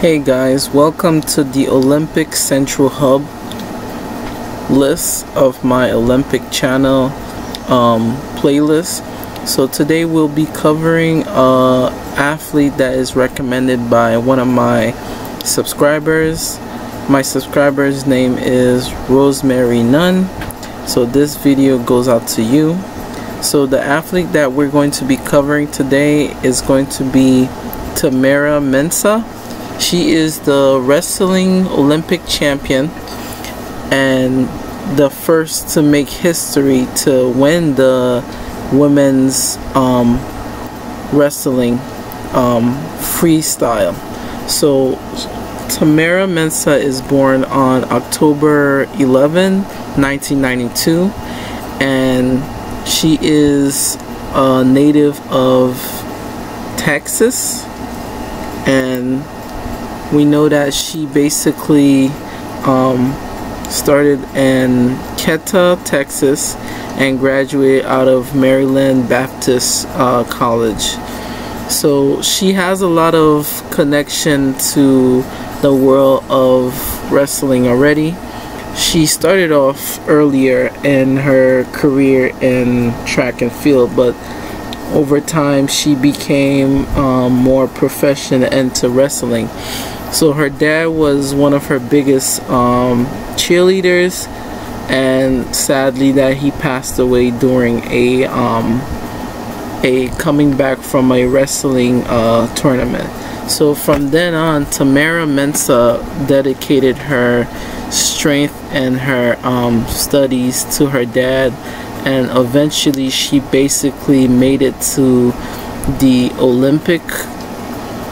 Hey guys, welcome to the Olympic Central Hub list of my Olympic channel um, playlist. So today we'll be covering a athlete that is recommended by one of my subscribers. My subscriber's name is Rosemary Nunn. So this video goes out to you. So the athlete that we're going to be covering today is going to be Tamyra Mensah she is the wrestling Olympic champion and the first to make history to win the women's um, wrestling um, freestyle. So Tamyra Mensah is born on October 11, 1992 and she is a native of Texas and we know that she basically um, started in Katy, Texas and graduated out of Wayland Baptist uh, College. So she has a lot of connection to the world of wrestling already. She started off earlier in her career in track and field, but over time she became um, more professional into wrestling. So her dad was one of her biggest um, cheerleaders, and sadly that he passed away during a um, a coming back from a wrestling uh, tournament. So from then on, Tamyra Mensah dedicated her strength and her um, studies to her dad, and eventually she basically made it to the Olympic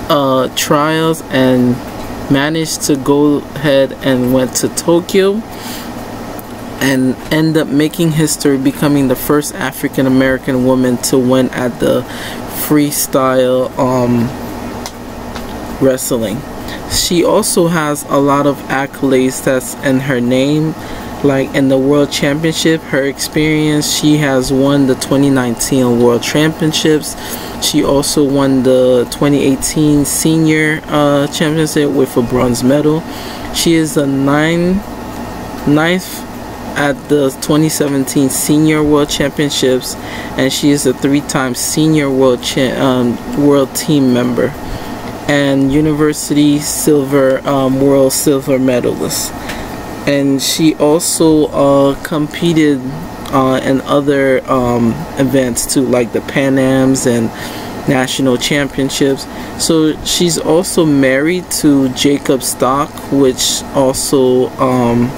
uh, trials and managed to go ahead and went to Tokyo and end up making history becoming the first African American woman to win at the freestyle um, wrestling. She also has a lot of accolades that's in her name like in the world championship her experience she has won the 2019 world championships. She also won the 2018 senior uh, championship with a bronze medal. She is a nine ninth at the 2017 senior world championships and she is a three-time senior world um, world team member and university silver um, world silver medalist and she also uh, competed uh, in other um, events too like the Pan Ams and national championships. So she's also married to Jacob Stock which also um,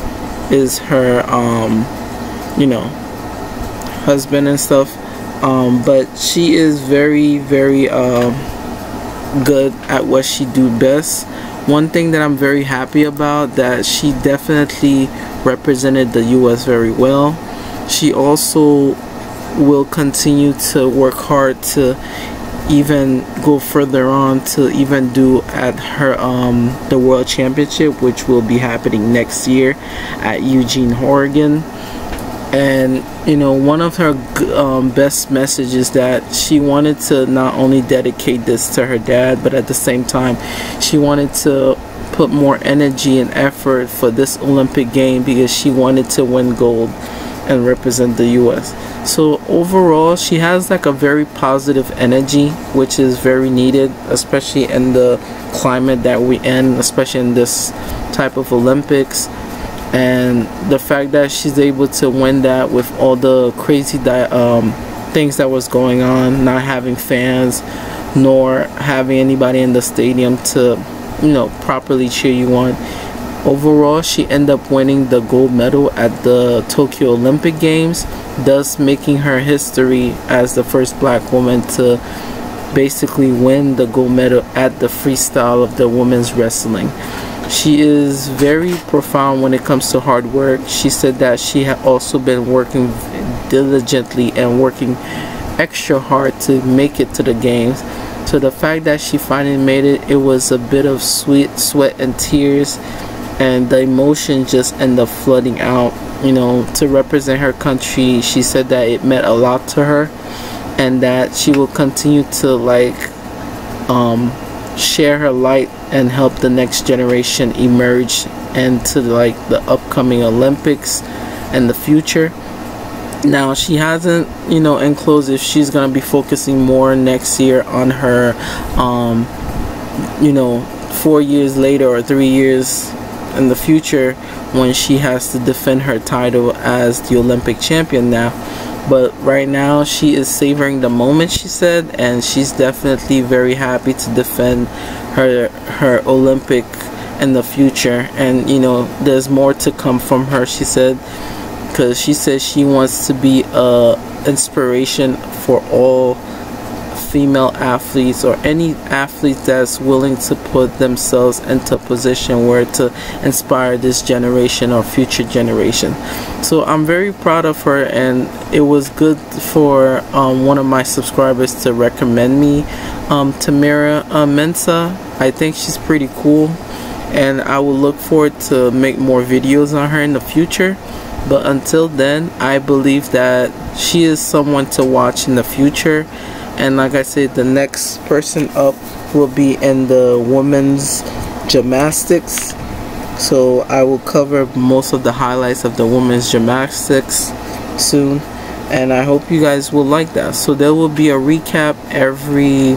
is her um, you know husband and stuff. Um, but she is very very uh, good at what she do best one thing that I'm very happy about that she definitely represented the US very well. She also will continue to work hard to even go further on to even do at her um, the world championship which will be happening next year at Eugene Oregon and you know one of her um, best messages that she wanted to not only dedicate this to her dad but at the same time she wanted to put more energy and effort for this Olympic game because she wanted to win gold and represent the US so overall she has like a very positive energy which is very needed especially in the climate that we in especially in this type of Olympics and the fact that she's able to win that with all the crazy um, things that was going on not having fans nor having anybody in the stadium to you know properly cheer you on. Overall she ended up winning the gold medal at the Tokyo Olympic Games thus making her history as the first black woman to basically win the gold medal at the freestyle of the women's wrestling she is very profound when it comes to hard work. She said that she had also been working diligently and working extra hard to make it to the games. So the fact that she finally made it, it was a bit of sweet sweat and tears and the emotion just ended up flooding out. You know, to represent her country, she said that it meant a lot to her and that she will continue to like um, share her light and help the next generation emerge into like the upcoming Olympics and the future. Now she hasn't, you know, enclosed if she's gonna be focusing more next year on her, um, you know, four years later or three years in the future when she has to defend her title as the Olympic champion now. But right now she is savoring the moment, she said, and she's definitely very happy to defend her her Olympic in the future. And you know, there's more to come from her, she said because she says she wants to be a inspiration for all female athletes or any athlete that's willing to put themselves into a position where to inspire this generation or future generation. So i'm very proud of her and it was good for um, one of my subscribers to recommend me um, tamyra uh, mensah i think she's pretty cool and i will look forward to make more videos on her in the future but until then I believe that she is someone to watch in the future. And like I said the next person up will be in the women's gymnastics. So I will cover most of the highlights of the women's gymnastics soon. And I hope you guys will like that. So there will be a recap every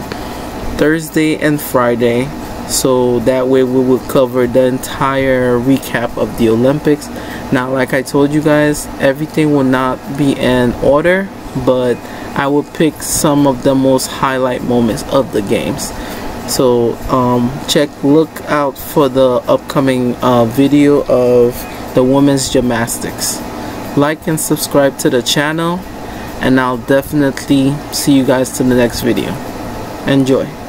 Thursday and Friday so that way we will cover the entire recap of the Olympics. Now like I told you guys everything will not be in order but I will pick some of the most highlight moments of the games. So um, check look out for the upcoming uh, video of the women's gymnastics. Like and subscribe to the channel and I'll definitely see you guys to the next video. Enjoy